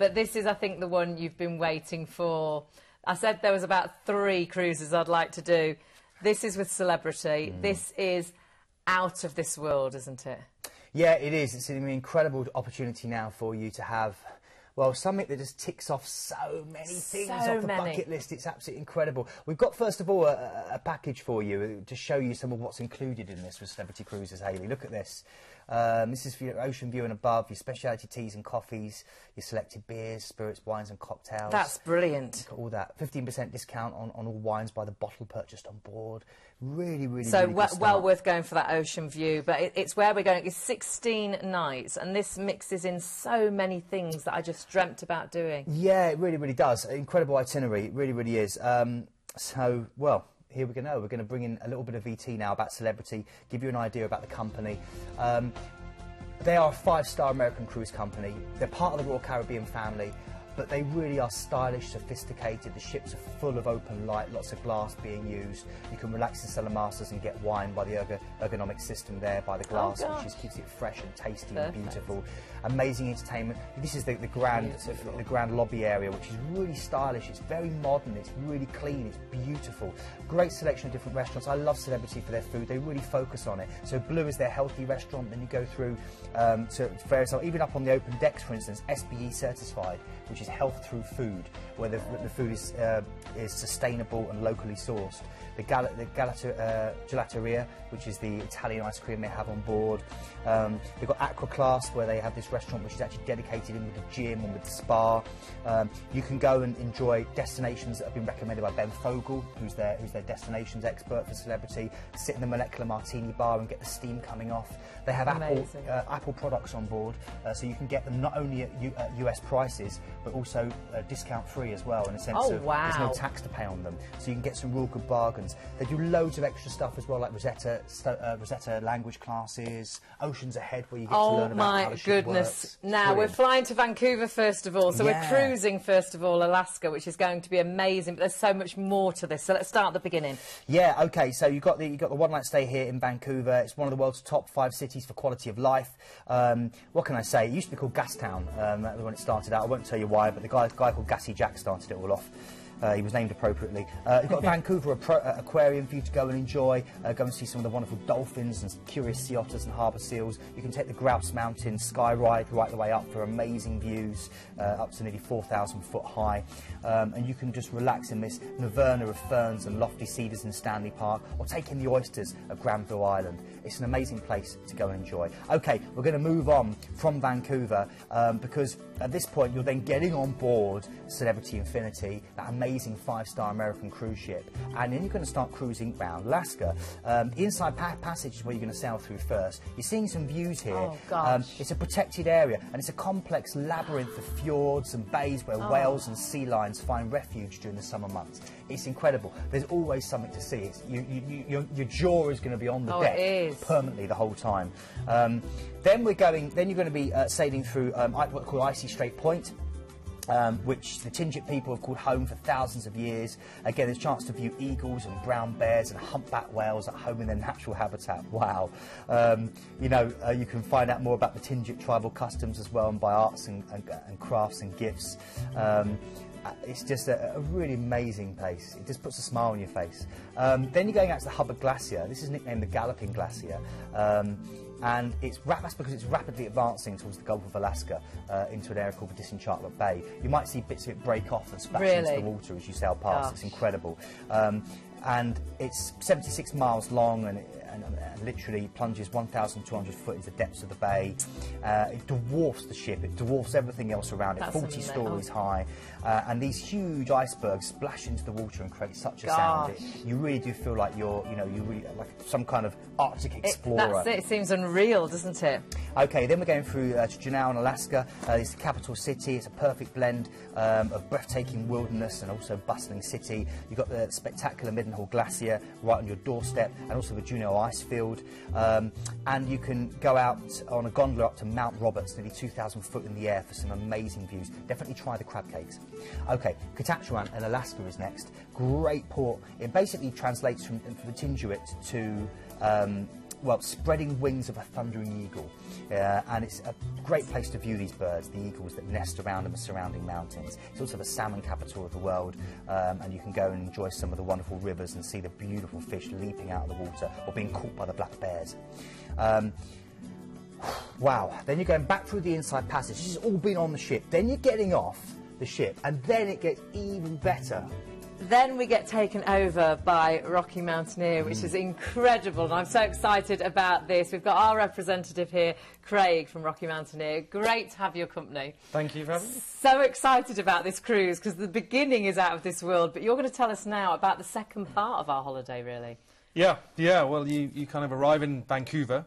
But this is, I think, the one you've been waiting for. I said there was about three cruises I'd like to do. This is with celebrity. Mm. This is out of this world, isn't it? Yeah, it is. It's an incredible opportunity now for you to have well, something that just ticks off so many things so off the many. bucket list. It's absolutely incredible. We've got, first of all, a, a, package for you to show you some of what's included in this with Celebrity Cruises, Hayley. Look at this. Um, this is for your ocean view and above, your specialty teas and coffees, your selected beers, spirits, wines and cocktails. That's brilliant. All that. 15% discount on, on all wines by the bottle purchased on board. Really, really, so really well, well worth going for that ocean view. But it, it's where we're going. It's 16 nights, and this mixes in so many things that I just dreamt about doing. Yeah, it really, really does. Incredible itinerary. It really, really is. Um, so, well, here we go. We're going to bring in a little bit of VT now about celebrity, give you an idea about the company. Um, they are a five-star American cruise company. They're part of the Royal Caribbean family but they really are stylish, sophisticated. The ships are full of open light, lots of glass being used. You can relax in cellar masters and get wine by the erg ergonomic system there, by the oh, glass, oh which just keeps it fresh and tasty Perfect. and beautiful. Amazing entertainment. This is the, the grand the, the grand lobby area, which is really stylish. It's very modern. It's really clean. It's beautiful. Great selection of different restaurants. I love Celebrity for their food. They really focus on it. So Blue is their healthy restaurant. Then you go through um, to various, even up on the open decks, for instance, SBE certified, which is health through food, where the, the food is, uh, is sustainable and locally sourced. The, Gal the Galata, uh, Gelateria, which is the Italian ice cream they have on board. Um, they've got Aqua Class, where they have this restaurant which is actually dedicated in with the gym and with the spa. Um, you can go and enjoy destinations that have been recommended by Ben Fogle, who's their, who's their destinations expert for celebrity. Sit in the Molecular Martini bar and get the steam coming off. They have Apple, uh, Apple products on board, uh, so you can get them not only at U US prices, but also uh, discount free as well, in a sense oh, of wow. there's no tax to pay on them. So you can get some real good bargains. They do loads of extra stuff as well, like Rosetta, uh, Rosetta language classes, Oceans Ahead, where you get oh to learn about how the ship goodness. works. Now, we're flying to Vancouver first of all, so yeah. we're cruising first of all Alaska, which is going to be amazing, but there's so much more to this. So let's start at the beginning. Yeah, okay, so you've got the, you've got the one-night stay here in Vancouver. It's one of the world's top five cities for quality of life. Um, what can I say? It used to be called Gastown um, when it started out. I won't tell you why, but the guy, guy called Gassy Jack started it all off. Uh, he was named appropriately. Uh, you've got Vancouver uh, Aquarium for you to go and enjoy. Uh, go and see some of the wonderful dolphins and curious sea otters and harbour seals. You can take the Grouse Mountain sky ride right the way up for amazing views, uh, up to nearly 4,000 foot high. Um, and you can just relax in this nirvana of ferns and lofty cedars in Stanley Park, or take in the oysters of Granville Island. It's an amazing place to go and enjoy. Okay, we're going to move on from Vancouver um, because at this point you're then getting on board Celebrity Infinity, that amazing five-star American cruise ship, and then you're going to start cruising around Alaska. Um, Inside pa Passage is where you're going to sail through first. You're seeing some views here. Oh, um, it's a protected area, and it's a complex labyrinth of fjords and bays where oh. whales and sea lions find refuge during the summer months. It's incredible. There's always something to see. It's, you, you, you, your, your, jaw is going to be on the oh, deck permanently the whole time. Um, then we're going. Then you're going to be uh, sailing through um, what called Icy Strait Point. Um, which the Tlingit people have called home for thousands of years. Again, there's a chance to view eagles and brown bears and humpback whales at home in their natural habitat. Wow. Um, you know, uh, you can find out more about the Tlingit tribal customs as well and buy arts and, and, and crafts and gifts. Um, it's just a, a, really amazing place. It just puts a smile on your face. Um, then you're going out to the Hubbard Glacier. This is nicknamed the Galloping Glacier. Um, and it's that's because it's rapidly advancing towards the Gulf of Alaska uh, into an area called the Disenchantment Bay. You might see bits of it break off and splash really? into the water as you sail past. Gosh. It's incredible. Um, and it's 76 miles long and, and, and literally plunges 1,200 foot into the depths of the bay. Uh, it dwarfs the ship, it dwarfs everything else around it, That's 40 stories high. Uh, and these huge icebergs splash into the water and create such a Gosh. sound. It, you really do feel like you're, you know, you really like some kind of Arctic explorer. It, it. It seems unreal, doesn't it? Okay, then we're going through uh, to Juneau in Alaska. Uh, it's the capital city. It's a perfect blend um, of breathtaking wilderness and also bustling city. You've got the spectacular Mildenhall Glacier right on your doorstep, and also the Juneau ice field. Um, and you can go out on a gondola up to Mount Roberts, nearly 2,000 foot in the air, for some amazing views. Definitely try the crab cakes. Okay, Katatawan in Alaska is next. Great port. It basically translates from, from Inuit to um, well, spreading wings of a thundering eagle. Uh, and it's a great place to view these birds, the eagles that nest around in the surrounding mountains. It's also the salmon capital of the world, um, and you can go and enjoy some of the wonderful rivers and see the beautiful fish leaping out of the water or being caught by the black bears. Um, wow, then you're going back through the inside passage. This has all been on the ship. Then you're getting off the ship, and then it gets even better then we get taken over by Rocky Mountaineer, which is incredible, and I'm so excited about this. We've got our representative here, Craig from Rocky Mountaineer. Great to have your company. Thank you for having me. So excited about this cruise because the beginning is out of this world, but you're going to tell us now about the second part of our holiday, really. Yeah, yeah. Well, you, you kind of arrive in Vancouver.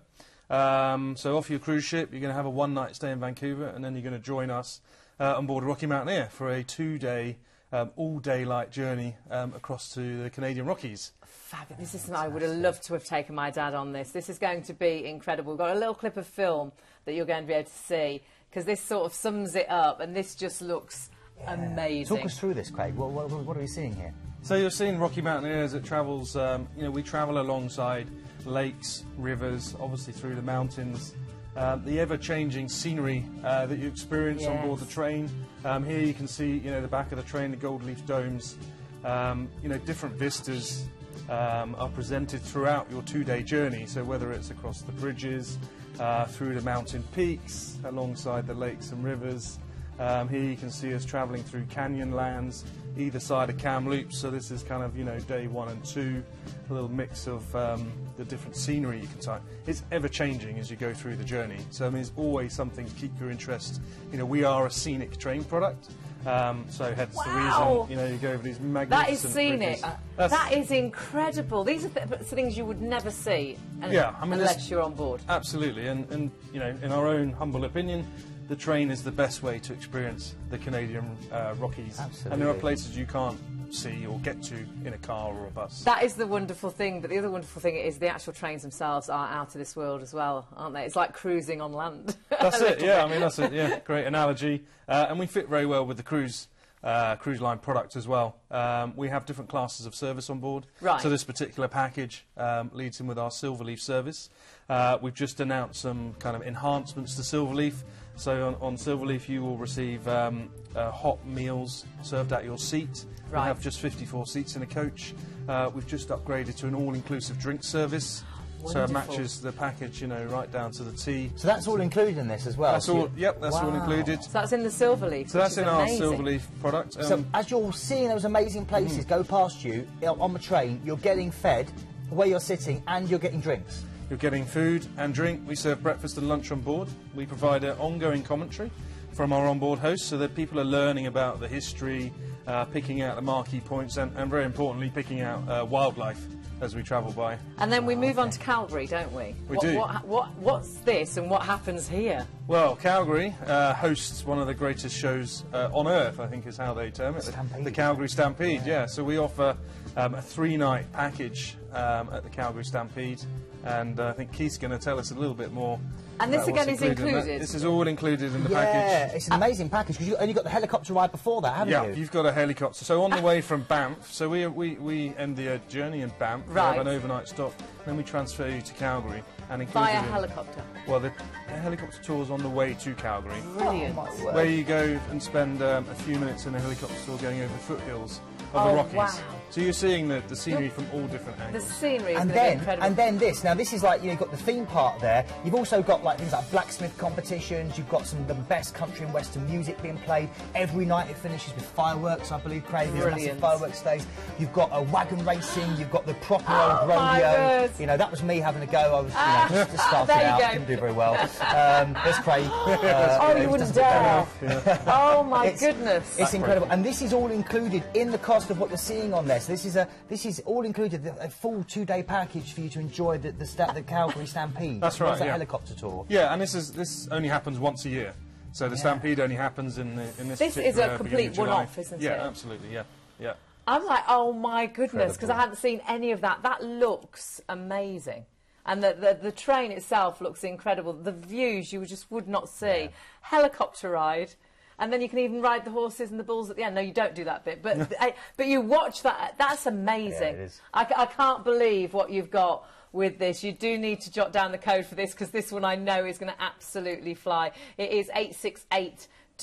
Um, so off your cruise ship, you're going to have a one-night stay in Vancouver, and then you're going to join us uh, on board Rocky Mountaineer for a two-day um, all daylight journey um, across to the Canadian Rockies. Fabulous. This is I would have loved to have taken my dad on this. This is going to be incredible. We've got a little clip of film that you're going to be able to see because this sort of sums it up and this just looks yeah. amazing. Talk us through this, Craig. What, what, what, are we seeing here? So you're seeing Rocky Mountaineer as it travels, um, you know, we travel alongside lakes, rivers, obviously through the mountains, um, the ever-changing scenery uh, that you experience yes. on board the train. Um, here you can see, you know, the back of the train, the gold leaf domes. Um, you know, different vistas um, are presented throughout your two-day journey. So whether it's across the bridges, uh, through the mountain peaks, alongside the lakes and rivers. Um, here you can see us travelling through canyon lands, either side of Kamloops. So this is kind of you know day one and two, a little mix of um, the different scenery you can type. It's ever changing as you go through the journey. So I mean, it's always something to keep your interest. You know, we are a scenic train product. Um, so hence wow. the reason, you know, you go over these magnificent That is scenic. that is incredible. These are th things you would never see yeah, I mean, unless you're on board. Absolutely. And, and, you know, in our own humble opinion, the train is the best way to experience the Canadian uh, Rockies. Absolutely. And there are places you can't see or get to in a car or a bus. That is the wonderful thing, but the other wonderful thing is the actual trains themselves are out of this world as well, aren't they? It's like cruising on land. That's it, yeah, bit. I mean, that's it, yeah, great analogy. Uh, and we fit very well with the cruise. Uh, cruise line product as well. Um, we have different classes of service on board. Right. So this particular package um, leads in with our Silverleaf service. Uh, we've just announced some kind of enhancements to Silverleaf. So on, on Silverleaf, you will receive um, uh, hot meals served at your seat. Right. We have just 54 seats in a coach. Uh, we've just upgraded to an all-inclusive drink service. Wonderful. So it matches the package, you know, right down to the T. So that's all included in this as well. That's all. Yep, that's wow. all included. So that's in the Silverleaf. So that's in amazing. our Silverleaf product. Um, so as you're seeing those amazing places mm. go past you on the train, you're getting fed where you're sitting, and you're getting drinks. You're getting food and drink. We serve breakfast and lunch on board. We provide an ongoing commentary from our onboard hosts so that people are learning about the history, uh, picking out the marquee points, and, and very importantly, picking out uh, wildlife as we travel by. And then we move on to Calgary, don't we? We what, do. What, what, what's this and what happens here? Well, Calgary uh, hosts one of the greatest shows uh, on earth, I think is how they term it. Stampede. The Calgary Stampede, yeah. yeah. So we offer um, a three-night package um, at the Calgary Stampede and uh, I think Keith's going to tell us a little bit more. And this again is included. In this is all included in the yeah, package. Yeah, it's an amazing package because you only got the helicopter ride before that, haven't yeah, you? Yeah, you've got a helicopter. So on the way from Banff, so we we, we end the uh, journey in Banff. Right. We have an overnight stop. Then we transfer you to Calgary and include via helicopter. Well, the, the helicopter tour is on the way to Calgary. Brilliant. Oh, where you go and spend um, a few minutes in a helicopter tour going over the foothills of oh, the Rockies. Wow. So you're seeing the, the scenery from all different angles. The scenery and then and then this. Now this is like you know, you've got the theme park there. You've also got like things like blacksmith competitions. You've got some of the best country and western music being played every night. It finishes with fireworks, I believe. Craig, massive fireworks days. You've got a wagon racing. You've got the proper oh, old rodeo. You know that was me having a go. I was you know, just, just started out, go. didn't do very well. Um, there's Craig. Uh, oh, you wouldn't dare! Yeah. Oh my it's, goodness! It's incredible, and this is all included in the cost of what you're seeing on there. So this is a this is all included, a full two-day package for you to enjoy the the, sta the Calgary Stampede. That's right. a yeah. helicopter tour. Yeah, and this is this only happens once a year. So the yeah. Stampede only happens in the, in this. This is a uh, complete one-off, isn't yeah, it? Yeah, absolutely. Yeah, yeah. I'm like, oh my goodness, because I hadn't seen any of that. That looks amazing. And the, the, the, train itself looks incredible. The views you just would not see. Yeah. Helicopter ride. And then you can even ride the horses and the bulls at the end. No, you don't do that bit. But, I, but you watch that. That's amazing. Yeah. I, I can't believe what you've got with this. You do need to jot down the code for this because this one I know is going to absolutely fly. It is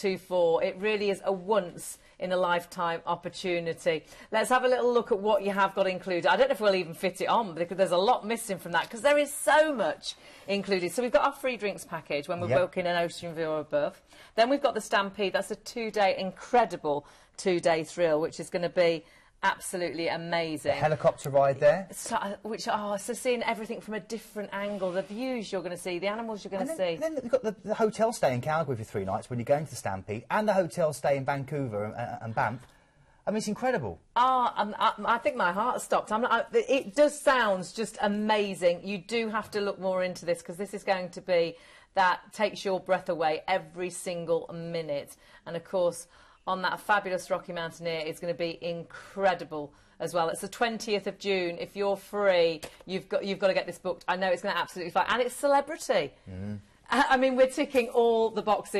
86824. It really is a once in a lifetime opportunity. Let's have a little look at what you have got included. I don't know if we'll even fit it on because there's a lot missing from that because there is so much included. So we've got our free drinks package when we're yep. booking an ocean view or above. Then we've got the Stampede. That's a two-day incredible two-day thrill, which is going to be absolutely amazing. Helicopter ride there. So, which, oh, so seeing everything from a different angle, the views you're going to see, the animals you're going to see. Then we've got the, the, hotel stay in Calgary for three nights when you're going to the Stampede, and the hotel stay in Vancouver and, uh, and Banff. I mean, it's incredible. Ah, oh, I, I, think my heart stopped. Not, I, it does sound just amazing. You do have to look more into this because this is going to be that takes your breath away every single minute. And of course, on that fabulous Rocky Mountaineer is going to be incredible as well. It's the 20th of June. If you're free, you've got, you've got to get this booked. I know it's going to absolutely fly. And it's celebrity. Mm. I mean, we're ticking all the boxes.